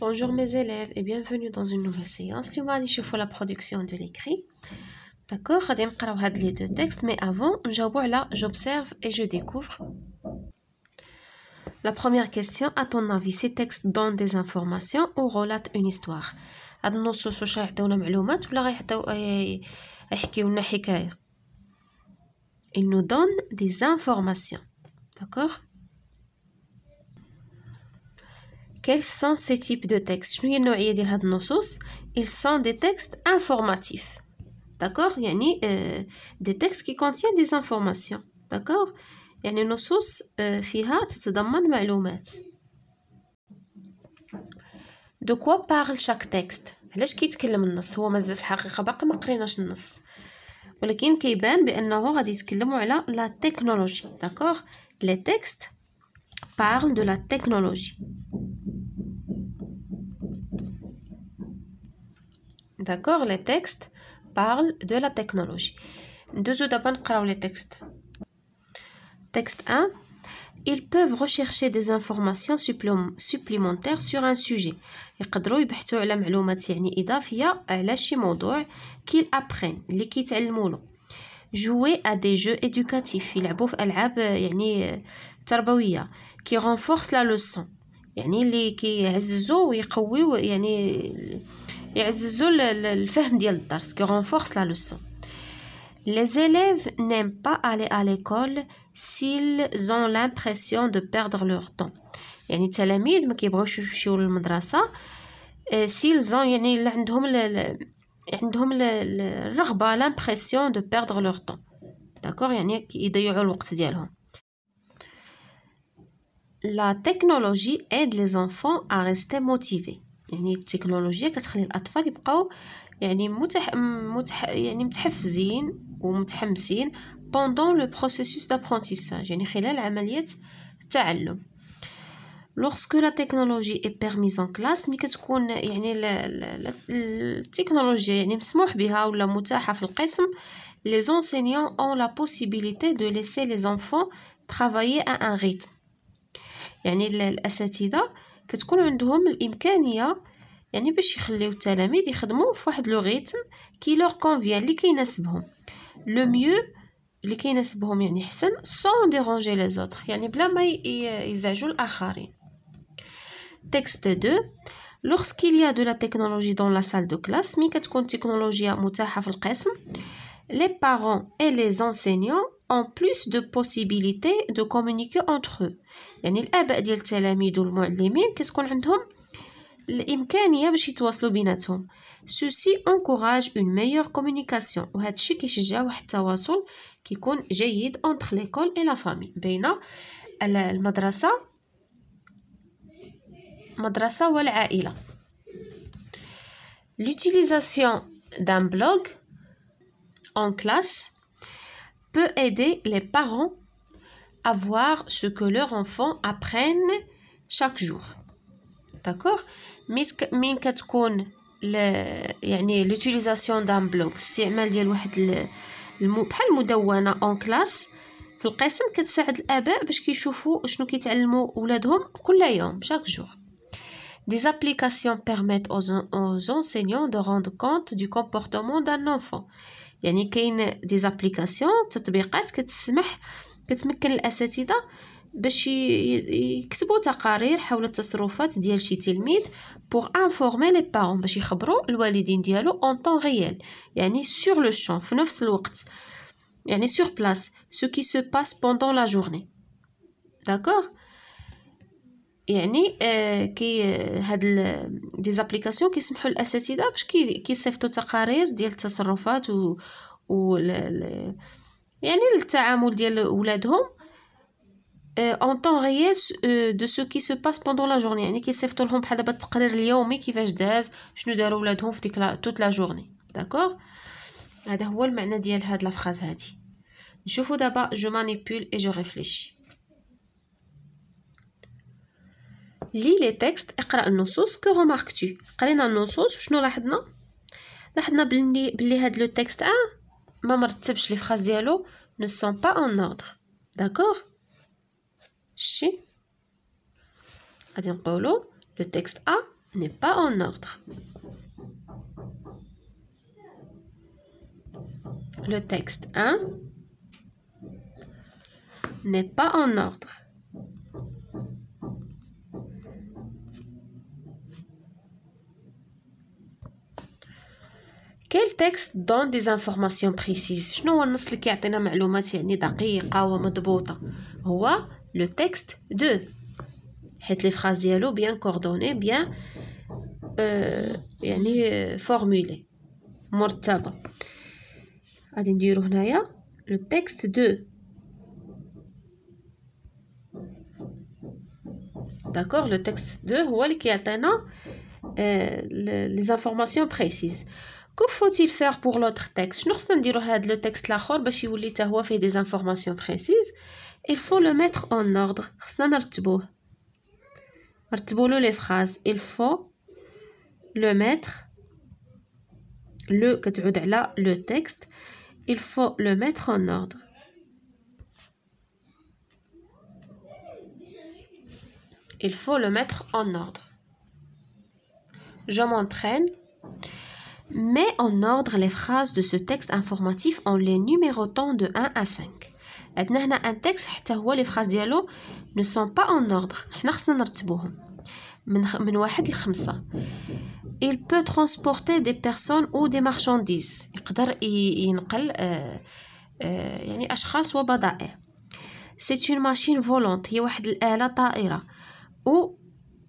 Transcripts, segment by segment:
Bonjour mes élèves et bienvenue dans une nouvelle séance. اليوم غادي نشوفوا la production de l'écrit. D'accord غادي نقراو هاد les deux textes mais avant نجاوبوا على j'observe et je découvre. La première question à ton avis ces textes donnent des informations ou relatent une histoire. هاد النصوص واش غيعطيونا معلومات ولا غيعطيو يحكيو لنا حكايه Ils nous donnent des informations. D'accord Quels sont ces types de textes شنو هي النوعية ديال هاد النصوص Ils sont des textes informatifs D'accord يعني euh, des textes qui contiennent des informations D'accord يعني نصوص euh, فيها تتضمن معلومات De quoi parle chaque texte علاش كيتكلم النص هو مازال في الحقيقة باقي ما قريناش النص ولكن كيبان بانه غادي يتكلموا على لا تكنولوجي داكوغ لي تكست parlent de la technologie D'accord, les textes parlent de la technologie. Deux d'abord les textes. Texte 1. Ils peuvent rechercher des informations supplémentaires sur un sujet. يقدروا يبحثوا على معلومات يعني إضافية على شي موضوع qu'ils apprennent اللي كيتعلموا له. Jouer à des jeux éducatifs يلعبوا في ألعاب يعني تربوية qui renforcent la leçon يعني اللي كيعززوا ويقويوا يعني يعززوا الفهم ديال الدرس qui renforce la leçon Les élèves n'aiment pas aller à l'école s'ils ont l'impression de perdre leur temps يعني التلاميذ ما كيبغيوش يمشيو للمدرسه s'ils ont يعني اللي عندهم ل... عندهم الرغبه l'impression de perdre leur temps داكوغ يعني يضيعوا الوقت ديالهم La technologie aide les enfants à rester motivés. يعني التكنولوجيا كتخلي الأطفال يبقاو يعني متح... متح... يعني متحفزين ومتحمسين pendant le processus d'apprentissage يعني خلال عملية التعلم. Lorsque la technologie est permise en classe ملي كتكون يعني التكنولوجيا يعني مسموح بها ولا متاحة في القسم les enseignants ont la possibilité de laisser les enfants travailler à un rythme. يعني الأساتذة كتكون عندهم الإمكانية يعني باش يخليو التلاميذ يخدموا في واحد le rythme qui leur convient اللي كيناسبهم. le mieux اللي كيناسبهم يعني حسن sans déranger les autres يعني بلا ما يزعجوا الآخرين. تكست 2 lorsqu'il y a de la technologie dans la salle de classe مي كتكون تكنولوجيا متاحه في القسم les parents et les enseignants ont plus de possibilités de communiquer entre eux يعني الاباء ديال التلاميذ والمعلمين كتكون عندهم الامكانيه باش يتواصلوا بيناتهم ceci encourage une meilleure communication وهذا الشيء كيشجع واحد التواصل كيكون جيد entre l'école et la famille بين المدرسة مدرسه والعائله l'utilisation d'un blog en classe peut aider les parents à voir ce que leurs enfants apprennent chaque jour. D'accord من كتكون يعني l'utilisation d'un blog استعمال ديال واحد المو بحال المدونه اون كلاس في القسم كتساعد الاباء باش كيشوفوا شنو كيتعلموا ولادهم كل يوم chaque jour Des applications permettent aux, aux enseignants de rendre compte du comportement d'un enfant. يعني كاين des applications تطبيقات كتسمح كتمكن الأساتذة باش يكتبوا تقارير حول التصرفات ديال شي تلميذ pour informer les parents باش يخبروا الوالدين ديالو en temps réel يعني sur le champ في نفس الوقت يعني sur place ce qui se passe pendant la journée d'accord يعني آه كي هاد des applications كيسمحوا للأساتذة باش كي كيصيفطوا تقارير ديال التصرفات و, و يعني التعامل ديال ولادهم en temps réel de ce qui se passe pendant la journée يعني كيصيفطوا لهم بحال دابا التقرير اليومي كيفاش داز شنو داروا ولادهم في ديك toute la journée d'accord هذا هو المعنى ديال هاد la phrase هادي. نشوفوا دابا je manipule et je réfléchis لي لي تكست اقرا النصوص كو روماركتو قرينا النصوص وشنو لاحظنا لاحظنا بلي بلي هاد لو تكست ا ما مرتبش لي فراز ديالو ne sont pas en ordre d'accord شي غادي نقولو لو تكست ا n'est pas en ordre. Le texte 1 n'est pas en ordre. Quel texte donne des informations précises شنو هو النص اللي كيعطينا معلومات يعني دقيقة ومضبوطة هو le texte 2 حيت لي فراز ديالو bien coordonnées bien euh, يعني formulées مرتبة غادي نديرو هنايا le texte 2 d'accord le texte 2 هو اللي كيعطينا les informations précises que faut-il faire pour l'autre texte شنو خصنا نديرو هاد لو تكست الاخر باش يولي حتى هو فيه دي انفورماسيون بريسيز il faut le mettre en ordre خصنا نرتبوه نرتبو له لي فراز il faut le mettre le كتعود على le texte il faut le mettre en ordre il faut le mettre en ordre je m'entraîne Mets en ordre les phrases de ce texte informatif en les numérotant de 1 à 5. عندنا هنا un texte حتى هو les phrases ديالو ne sont pas en ordre حنا خصنا نرتبوهم من من واحد لخمسة il peut transporter des personnes ou des marchandises يقدر ينقل آه آه يعني أشخاص وبضائع c'est une machine volante هي واحد الآلة طائرة ou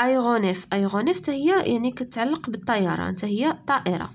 aéronef aéronef هي يعني كتعلق بالطيران هي طائرة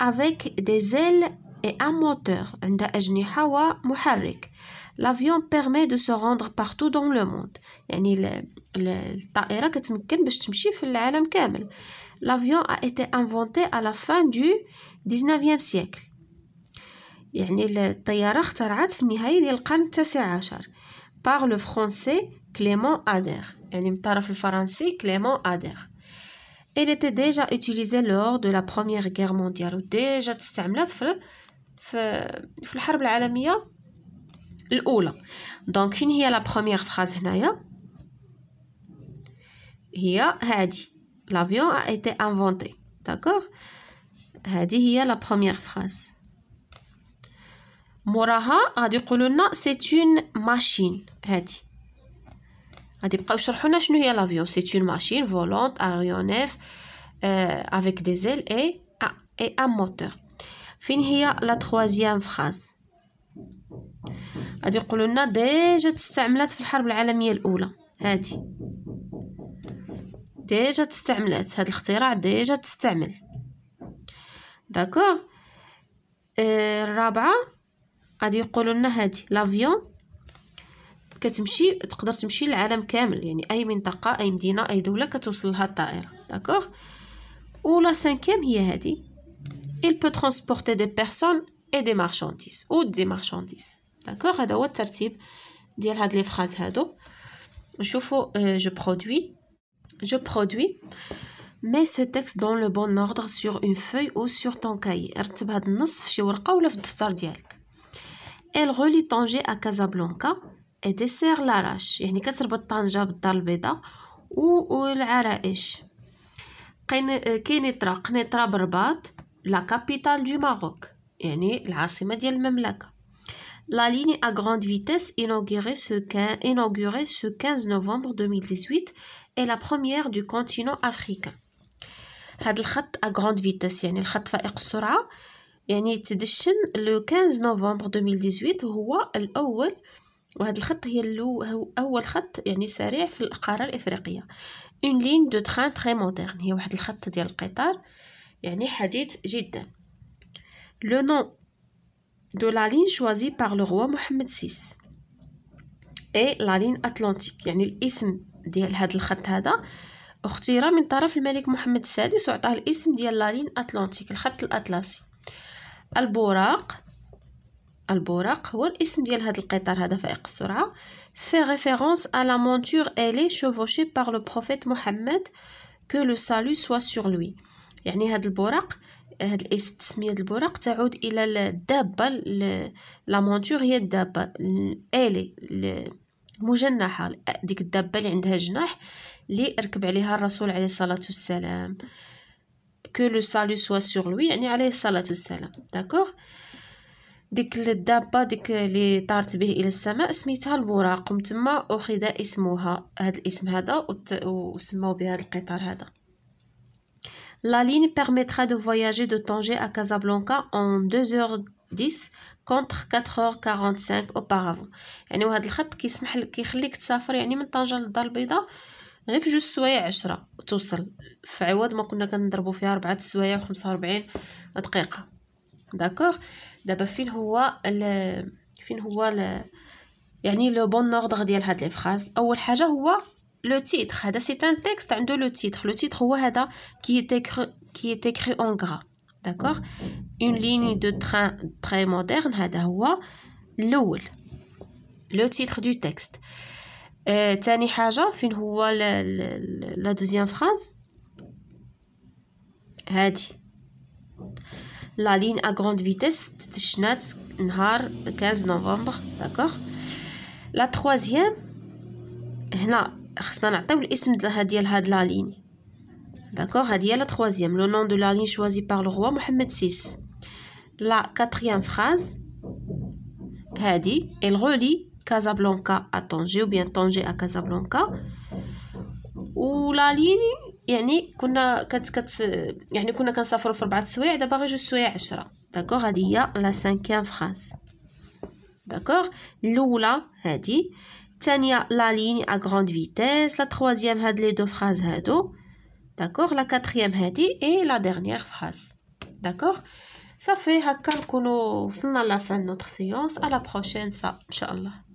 avec des ailes et un moteur عندها أجنحة ومحرك l'avion permet de se rendre partout dans le monde. يعني الطائرة كتمكن باش تمشي في العالم كامل l'avion a été inventé à la fin du 19e siècle. يعني الطيارة اخترعت في النهاية ديال القرن التاسع عشر par le français Clément Ader. يعني من الطرف الفرنسي كليمون أدير Elle était déjà utilisée lors de la Première Guerre mondiale وديجا تستعملت في في في الحرب العالمية الأولى دونك فين هي لا بروميير فراز هنايا هي هادي لافيون a été inventé داكوغ هادي هي لا بروميير فراز موراها غادي يقولوا لنا سي اون ماشين هادي غادي يبقاو يشرحوا لنا شنو هي l'avion c'est une machine volante aérienne avec des ailes et et un moteur فين هي la troisième phrase غادي يقولوا لنا déjà تستعملات في الحرب العالميه الاولى هادي déjà تستعملات هاد الاختراع ديجا تستعمل d'accord الرابعه غادي يقولوا لنا هادي l'avion كتمشي تقدر تمشي للعالم كامل يعني أي منطقة أي مدينة أي دولة كتوصل لها الطائرة d'accord و la cinquième هي هادي. Il peut transporter des personnes et des marchandises ou des marchandises d'accord هذا هو الترتيب ديال هاد les phrases هادو. نشوفوا je produis je produis mets ce texte dans le bon ordre sur une feuille ou sur ton cahier رتب هاد النص في شي ورقة ولا في الدفتر ديالك. Elle relie Tanger à Casablanca. Dessert Larache يعني كتربط طنجة بالدار البيضاء والعرائش كاين قنيطرة برباط la capitale du Maroc يعني العاصمة ديال المملكة La ligne à grande vitesse inaugurée ce, inaugurée ce 15 novembre 2018 est la première du continent africain. هذا الخط à grande vitesse يعني الخط فائق السرعة يعني تدشن le 15 نوفمبر 2018 هو الأول وهذا الخط هي اللو هو أول خط يعني سريع في القارة الإفريقية. une ligne de train très moderne هي واحد الخط ديال القطار يعني حديث جدا. le nom de la ligne choisi par le roi Mohammed VI est la ligne Atlantique يعني الاسم ديال هذا الخط هذا اختير من طرف الملك محمد السادس وعطاه الاسم ديال la ligne Atlantique الخط الأطلسي. البوراق البوراق هو الاسم ديال هذا القطار هذا فائق السرعة. في référence à la monture ailée chevauchée par le prophète Mohammed. Que le salut soit sur lui. يعني هذا البوراق هاد الاسم تسمية البوراق تعود إلى الدابة لا مونتور هي الدابة. الآلي المجنحة ديك الدابة اللي عندها جناح اللي ركب عليها الرسول عليه الصلاة والسلام. Que le salut soit sur lui يعني عليه الصلاة والسلام. داكوغ ديك الدابة ديك اللي طارت به إلى السماء سميتها البراق ومتما أخذ اسمها هذا الاسم هذا وسموا بهذا القطار هذا. La ligne permettra de voyager de Tanger à Casablanca en 2h10 contre 4h45 auparavant. يعني وهذا الخط كيسمح لك كيخليك تسافر يعني من طنجة للدار البيضاء غير في جوج سوايع عشرة توصل. في عوض ما كنا كنضربو فيها ربعة سوايع وخمسة وربعين دقيقة. d'accord دابا فين هو ال فين هو ال يعني le bon ordre ديال هاد les phrases اول حاجة هو le titre هذا c'est un texte عنده le titre le titre هو هذا qui est écrit qui est écrit en gras d'accord une ligne de train très moderne هذا هو الأول لو تيتر دو تكست آه، تاني حاجة فين هو لا دوزيام فراز هادي لا لين ا غروند فيتيس تشنات نهار 15 نوفمبر داكوغ لا تروازيام هنا خصنا نعطيو الاسم ديال هاد لا لين داكوغ هادي هي لا تروازيام لو نون دو لا لين شوازي بار لو روا محمد سيس لا كاتريام فراز هادي elle relie Casablanca à Tanger ou bien Tanger à Casablanca ولا ليني يعني كنا كت كت يعني كنا كنسافروا في ربعة سوايع دابا غير جوج سوايع عشرة. d'accord هادي هي la cinquième phrase d'accord الأولى هادي. الثانية la ligne à grande vitesse la troisième هاد les deux phrases هادو. d'accord la quatrième هادي. et la dernière phrase d'accord صافي هكا نكونوا وصلنا la fin notre séance à la prochaine ça إن شاء الله.